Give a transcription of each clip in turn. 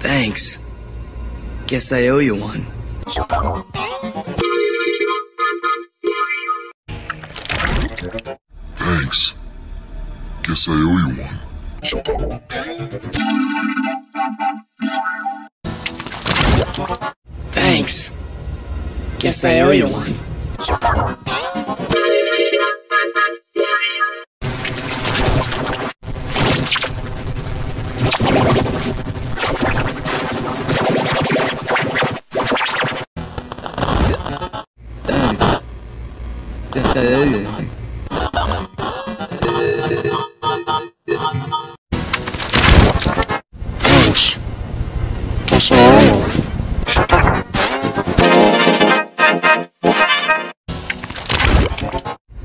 Thanks. Guess I owe you one. Thanks. Guess I owe you one. Thanks. Guess I owe you one. Thanks. Guess I owe you one.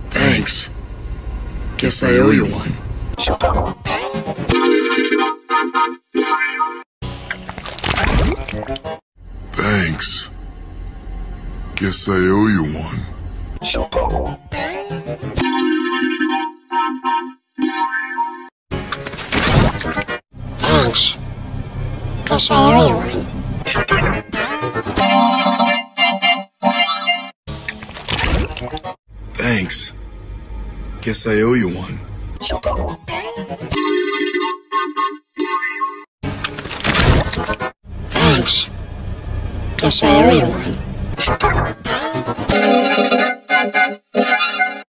Thanks. Guess I owe you one. Thanks. Guess I owe you one. Thanks. I owe you one. Thanks. Guess I owe you one. Thanks. Guess I owe you one.